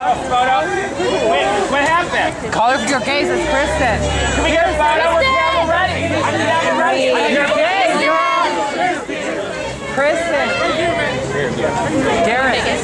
Photo. Wait, what happened? Call her for your gaze, it's Kirsten. Can we get a photo? We're camera ready. I'm camera ready. I'm Your gaze, girl. Kirsten. Garrett. Okay.